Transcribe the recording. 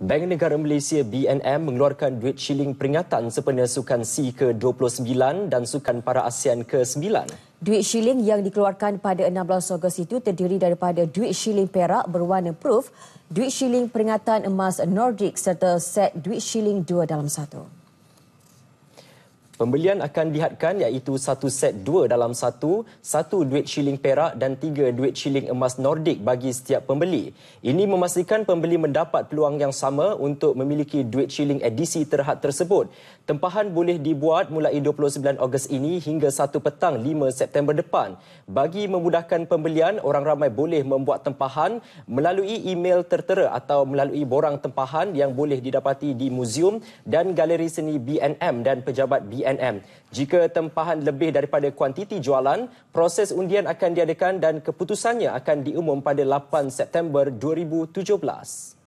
Bank Negara Malaysia BNM mengeluarkan duit shilling peringatan sempena Sukan C ke-29 dan Sukan Para ASEAN ke-9. Duit shilling yang dikeluarkan pada 16 Ogos itu terdiri daripada duit shilling perak berwarna proof, duit shilling peringatan emas Nordic serta set duit shilling dua dalam satu. Pembelian akan dihadkan iaitu satu set dua dalam satu, satu duit shilling perak dan tiga duit shilling emas Nordik bagi setiap pembeli. Ini memastikan pembeli mendapat peluang yang sama untuk memiliki duit shilling edisi terhad tersebut. Tempahan boleh dibuat mulai 29 Ogos ini hingga 1 petang 5 September depan. Bagi memudahkan pembelian, orang ramai boleh membuat tempahan melalui email tertera atau melalui borang tempahan yang boleh didapati di muzium dan galeri seni BNM dan pejabat BNM BNM. Jika tempahan lebih daripada kuantiti jualan, proses undian akan diadakan dan keputusannya akan diumum pada 8 September 2017.